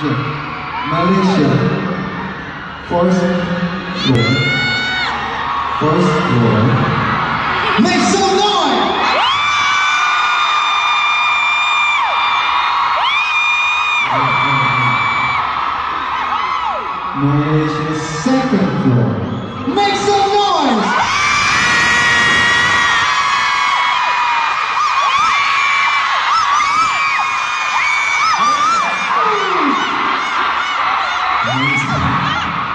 J. Malaysia. First floor. First floor. Make some noise! Malaysia second floor. Make some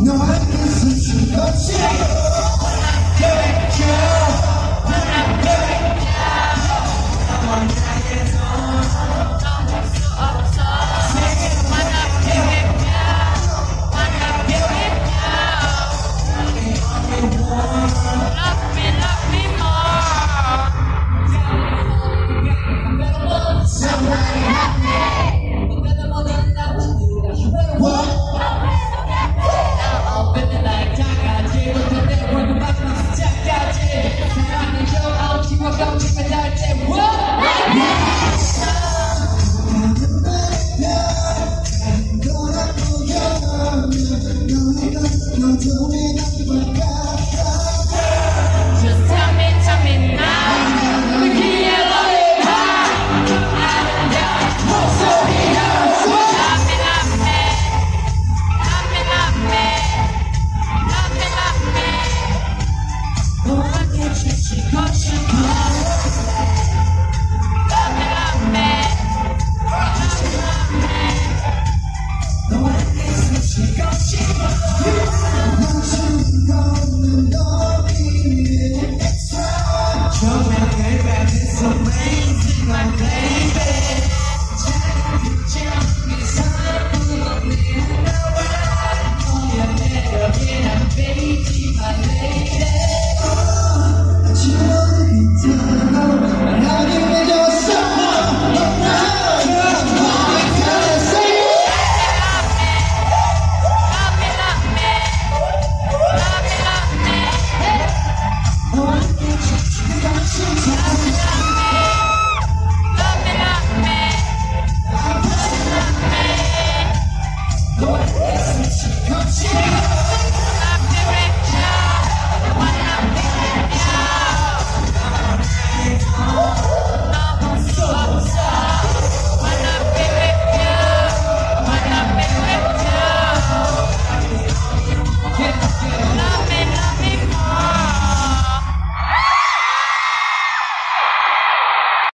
너와 있을 수 없이.